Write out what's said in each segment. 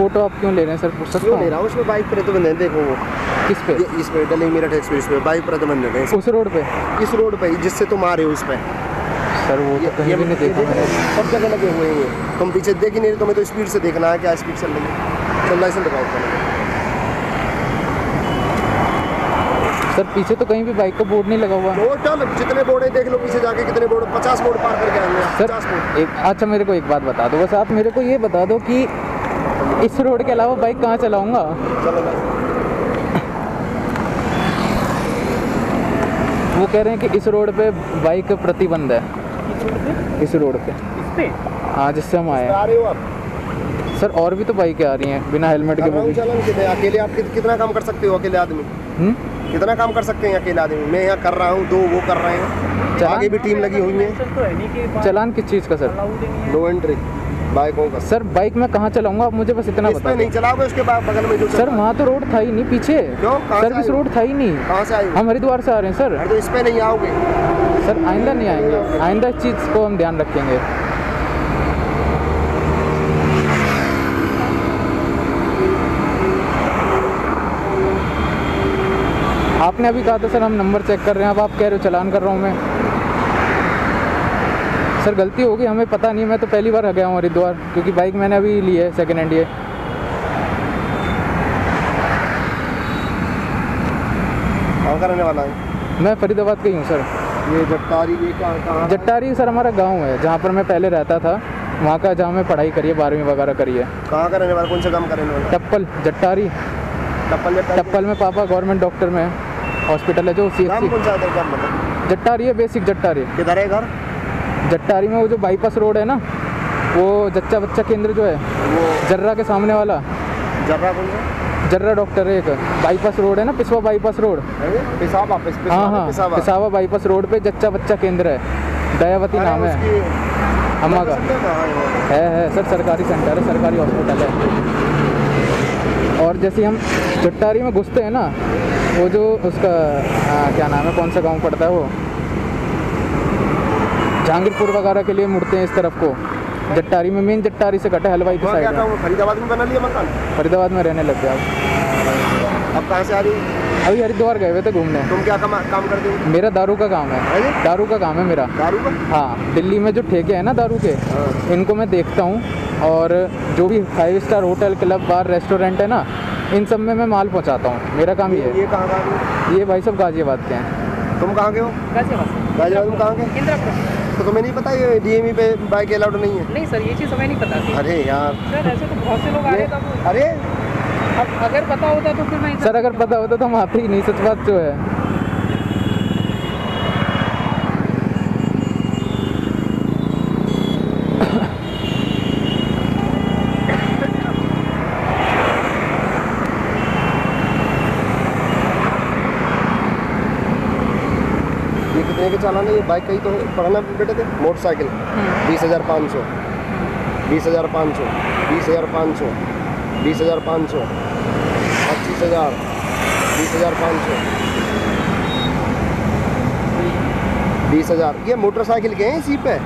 Photo आप क्यों ले रहे हैं सर? पूछ सकता क्यों ले रहा हूँ? उसमें बाइक प्रतिबंध है देखो वो। किस पे? इस पे डली मेरठ एक्सप्रेस पे बाइक पर प्रतिबंध है उस रोड पे? इस रोड पे जिससे तुम आ रहे हो उस पे। सर वो तो कहीं भी नहीं देखा मैंने। सब जगह लगे हुए हैं तुम पीछे देख ही नहीं रहे, तुम्हें तो स्पीड से देखना है क्या स्पीड चल रही है। चल लाइसेंस दिखाओ। सर पीछे तो कहीं भी बाइक का बोर्ड नहीं लगा हुआ। टोटल जितने बोर्ड है देख लो पीछे जाके कितने बोर्ड पचास बोर्ड पार करके आएँगे। सर एक अच्छा मेरे को एक बात बता दो। बस आप मेरे को ये बता दो कि इस रोड के अलावा बाइक कहाँ चलाऊँगा? वो कह रहे हैं कि इस रोड पे बाइक प्रतिबंध है। इस रोड पे। इस पे हाँ जिससे हम आए आ रहे हो। आप सर और भी तो बाइकें आ रही हैं बिना हेलमेट के भी। अकेले आप कित- कितना काम कर सकते हो अकेले आदमी? हम्म? कितना काम कर सकते हैं अकेले आदमी? मैं यहाँ कर रहा हूँ दो वो कर रहे हैं। आगे भी टीम लगी हुई है। लाइसेंस तो चलान किस चीज़ का सर? नो एंट्री बाइकों का सर बाइक में कहाँ चलाऊँगा? आप मुझे बस इतना बता नहीं चलाओगे उसके बाद बगल में जो सर वहाँ तो रोड था ही नहीं पीछे। सर्विस रोड था ही नहीं। कहाँ से आए हम हरिद्वार से आ रहे हैं सर। तो इस पे नहीं आओगे। सर आइंदा नहीं आएँगे। आइंदा इस चीज़ को हम ध्यान रखेंगे। आपने अभी कहा था सर हम नंबर चेक कर रहे हैं। अब आप कह रहे हो चलान कर रहा हूँ मैं। सर गलती होगी हमें पता नहीं मैं तो पहली बार आ गया हूँ हरिद्वार क्योंकि बाइक मैंने अभी ली है सेकेंड हैंड ये। कहाँ रहने वाला है? मैं फरीदाबाद का ही हूँ सर। ये जट्टारी ये कहाँ कहाँ जट्टारी सर हमारा गाँव है जहाँ पर मैं पहले रहता था वहाँ का जहाँ मैं पढ़ाई करी है बारहवीं वगैरह करी है। कहाँ का रहने वाला कौन सा काम का रहने वाला? टप्पल जट्टारी। टप्पल जट्टारी टप्पल में पापा गवर्नमेंट डॉक्टर में हॉस्पिटल है जो सी कौन सा जट्टारी है बेसिक जट्टारी। किधर है घर? जट्टारी में वो जो बाईपास रोड है ना वो जच्चा बच्चा केंद्र जो है वो जर्रा के सामने वाला। जर्रा सा? जर्रा डॉक्टर है एक। बाईपास रोड है ना पिसवा बाईपास रोड पिसावा हाँ हाँ पिसावा। बाईपास रोड पे जच्चा बच्चा केंद्र है। दयावती नाम है। अम्मा का है? है है सर सरकारी सेंटर है सरकारी हॉस्पिटल है। और जैसे हम जट्टारी में घुसते हैं ना वो जो उसका आ, क्या नाम है कौन सा गाँव पड़ता है वो? जहांगीरपुर वगैरह के लिए मुड़ते हैं इस तरफ़ को। जट्टारी में मेन जट्टारी से कटे हलवाई की साइड है। फरीदाबाद में बना लिया मकान? फरीदाबाद में रहने लग गया। अब अब कहाँ से आ रही? है? अभी हरिद्वार गए हुए थे घूमने। तुम क्या काम काम करते हो? मेरा दारू का काम है। है दारू का काम है मेरा। दारू का? हाँ दिल्ली में जो ठेके हैं ना दारू के हाँ। इनको मैं देखता हूँ और जो भी five star hotel club bar restaurant है ना इन सब में मैं माल पहुँचाता हूँ। मेरा काम ये ये कहाँ का? है ये भाई सब गाजियाबाद के हैं। तुम कहाँ के हो? गाजियाबाद गाजियाबाद में कहाँ के? इंदिरापुर तो तुम्हें नहीं पता ये डीएमई पे बाइक अलाउड नहीं है? नहीं सर ये चीज़ हमें नहीं पता थी। अरे यार। सर ऐसे तो बहुत से लोग आए रहे थे अरे। अब अगर पता होता तो फिर नहीं सर अगर पता होता तो हम आते ही नहीं सच बात जो है। ये कितने के है ये बाइक का ही तो पढ़ना बेटे थे मोटरसाइकिल बीस हज़ार पाँच सौ बीस हज़ार पाँच सौ बीस हज़ार पाँच सौ बीस हज़ार पाँच सौ पच्चीस हज़ार बीस हज़ार पाँच सौ बीस हज़ार। ये मोटरसाइकिल के हैं इसी पे?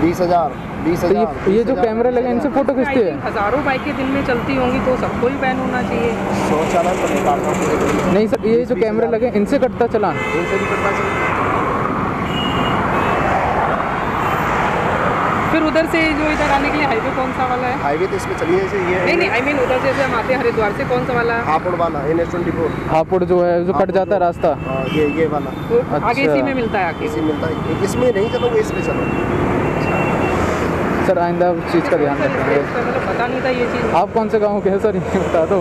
बीस हज़ार बीस तो हज़ार ये ये जो कैमरे लगे इनसे फ़ोटो खींचते हैं। हज़ारों बाइकें दिन में चलती होंगी तो सबको ही बैन होना चाहिए। सौ चालान तो में। नहीं सर ये जो बीस कैमरे लगे इनसे कटता चलान। इनसे भी कटवा सकते फिर उधर से जो इधर आने के लिए हाईवे कौन सा वाला है? हाईवे तो इसमें चलिए जैसे ये नहीं नहीं आई मीन उधर से हम आते हैं हरिद्वार से कौन सा वाला? है हापुड़ वाला N S twenty four Hapur जो है जो कट जाता है रास्ता। ये ये वाला। तो अच्छा। आगे इसी में मिलता है आगे। इसी मिलता है। इसमें नहीं चलोगे इस पे चलो। सर आइंदा उस चीज़ का ध्यान रखेंगे मतलब पता नहीं था ये चीज़। आप कौन से गाँव के हैं सर? ये बता दो।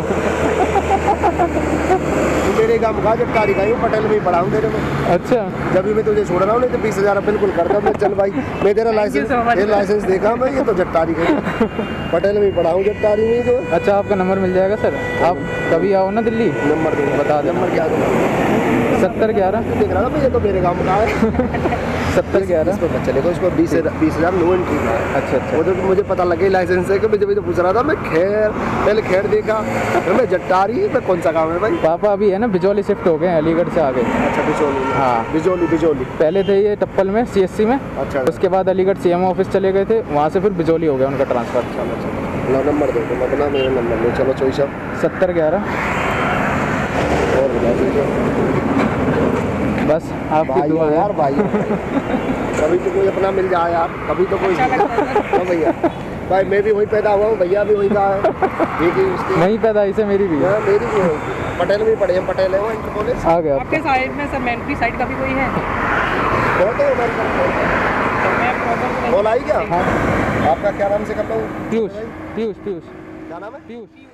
मेरे गाँव का जब तारीख आई पटेल भी पढ़ा हूँ तेरे में अच्छा। जब भी मैं तुझे छोड़ रहा हूँ नहीं तो बीस हज़ार बिल्कुल करता मैं चल भाई मैं तेरा लाइसेंस ये लाइसेंस देखा मैं ये तो जट्टारी का पटेल में पढ़ाऊँ पढ़ा हूँ जट्टारी में तो अच्छा आपका नंबर मिल जाएगा सर? आप कभी आओ ना दिल्ली? नंबर बता। नंबर क्या सत्तर ग्यारह। देख रहा था मैं ये तो मेरे गाँव का है। सत्तर ग्यारह? इसको मत चलेगा इसको बीस बीस हज़ार नो एंट्री का अच्छा अच्छा। वो तो मुझे पता लगे लाइसेंस है कि मुझे मुझे पूछ रहा था मैं खैर पहले खैर देखा फिर मैं जट्टारी मैं कौन सा गाँव है भाई? पापा अभी है ना बिजौली शिफ्ट हो गए हैं अलीगढ़ से आगे अच्छा बिजोली में। हाँ। बिजोली बिजोली। पहले थे ये टप्पल में सीएससी में अच्छा। उसके बाद अलीगढ़ सीएम ऑफ़िस चले गए थे वहाँ से फिर बिजौली हो गया उनका ट्रांसफ़र लो नंबर दे दो अपना मेरा नंबर लो चलो साहब। सत्तर ग्यारह। और चोई साहब बस आप भाई हो यार भाई हो। कभी तो कोई अपना मिल जाए यार कभी तो कोई अच्छा है। हाँ भैया। भाई मैं भी वहीं पैदा हुआ हूँ भैया भी वहीं का है। ठीक है वहीं पैदाइश है मेरी भी है। हाँ, मेरी भी है। पटेल भी पढ़े हैं पटेल है वो इंटर कॉलेज आ गया आपके साइड में सर मेंट्री साइड का भी कोई है बहुत है। तो प्रॉपर कॉल आई क्या? हाँ। आपका क्या नाम से करता हूँ? पीयूष पीयूष पीयूष। क्या नाम है? पीयूष।